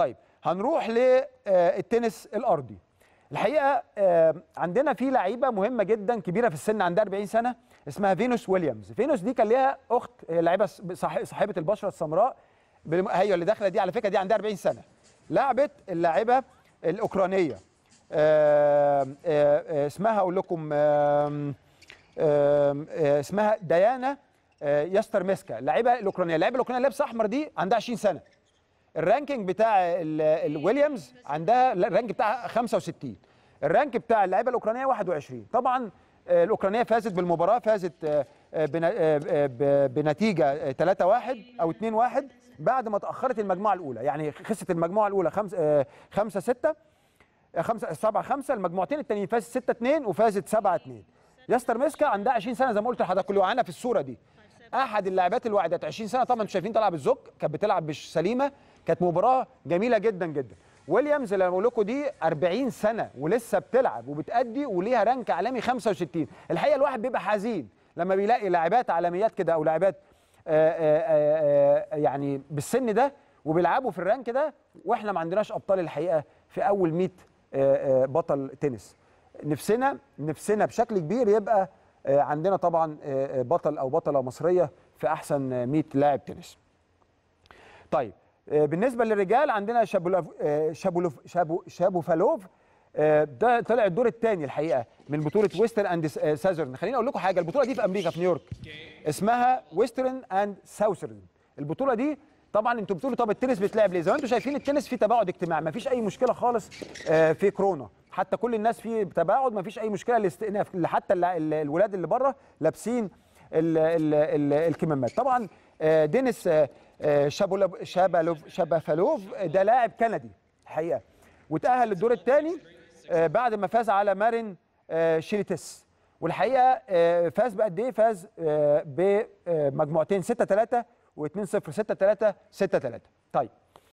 طيب هنروح للتنس الأرضي. الحقيقة آه، عندنا في لعيبة مهمة جدا كبيرة في السن عندها 40 سنة اسمها فينوس ويليامز. فينوس دي كان ليها أخت هي لعيبة صاح- صاحبة البشرة السمراء هي اللي داخلة دي على فكرة دي عندها 40 سنة. لعبت اللاعبه الأوكرانية. آه، آه، آه، اسمها أقول لكم آه، اسمها ديانا آه، يسترمسكا اللاعبه الأوكرانية اللاعبه الأوكرانية لابسة أحمر دي عندها 20 سنة. ال ranking بتاع ال- الويليامز عندها ال rank بتاعها 65 ال rank بتاع اللعيبة الأوكرانية 21 طبعا آه، الأوكرانية فازت بالمباراة فازت آه، آه، بنتيجة 3-1 أو 2-1 بعد ما تأخرت المجموعة الأولى. يعني خسرت المجموعة الأولى 5 6 5 7 5 المجموعتين التانيين فازت 6 2 وفازت 7 2 ياستريمسكا عندها 20 سنة زي ما قلت لحضرتك اللي وقعنا في الصورة دي. أحد اللاعبات الواعدات 20 سنة طبعا أنتوا شايفين تلعب الزوك. كانت بتلعب مش سليمه كانت مباراة جميلة جدا جدا. ويليامز اللي بقول لكم دي 40 سنة ولسه بتلعب وبتأدي وليها rank عالمي 65 الحقيقة الواحد بيبقى حزين لما بيلاقي لاعبات عالميات كده أو لاعبات آه، آه، آه، يعني بالسن ده وبيلعبوا في ال rank ده. وإحنا ما عندناش أبطال الحقيقة في أول 100 آه، آه، بطل تنس. نفسنا نفسنا بشكل كبير يبقى عندنا طبعا آه، آه، بطل أو بطلة مصرية في أحسن آه، 100 لاعب تنس. طيب آه، بالنسبة للرجال عندنا شابولوف آه، شابولوف شابو شابوفالوف آه، ده طلع الدور الثاني الحقيقة من بطولة ويسترن اند ساذرن خليني أقول لكم حاجة البطولة دي في أمريكا في نيويورك اسمها ويسترن اند ساوثرن البطولة دي طبعا أنتوا بتقولوا طب التنس بيتلعب ليه؟ زي ما أنتوا شايفين التنس فيه تباعد اجتماعي مفيش أي مشكلة خالص آه، في كورونا. حتى كل الناس فيه تباعد مفيش أي مشكلة الاستئناف حتى الولاد اللي بره لابسين ال- ال- ال- الكمامات. طبعا آه، دينيس آه، آه، شابالوف شابوفالوف ده لاعب كندي الحقيقة. وتأهل للدور الثاني بعد ما فاز على مارين سيليتش والحقيقة فاز بقد إيه؟ فاز بمجموعتين 6 3 و2 0 6 3 6 3 طيب.